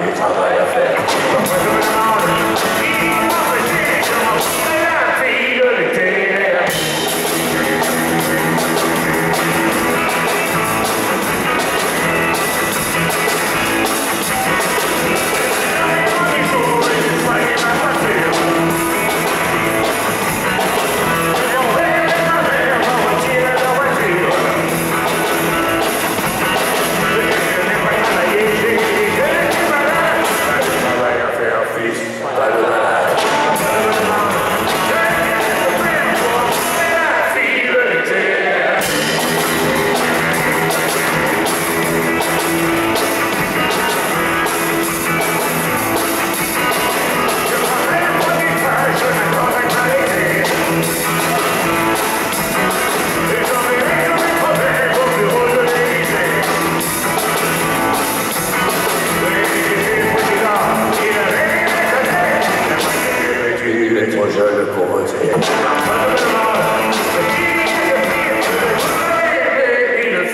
realizada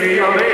río de